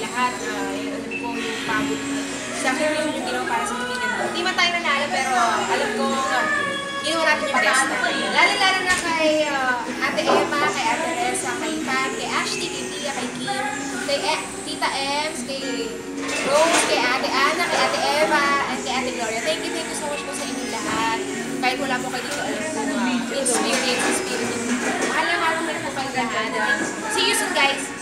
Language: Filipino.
lahat. Uh, alam ko yung pagod. Sa akin yun yung ginawa para sa pamilya ko. Hindi man tayo nanalo, pero alam ko ginawa natin yung best natin. Lalo-lalo na kay uh, Ate Emma, kay Ate Reza, kay Pat, kay Ashley, kay Tia, kay Kim, kay e Tita Ems, kay Rose, kay Ate Ana, kay Ate Eva, and kay Ate Gloria. Thank you, thank you so much po sa inyo lahat. Kahit wala po kayo dito, alam ko na experience, experience. Mahal na mahal ko may kapagdahan. See you soon, guys!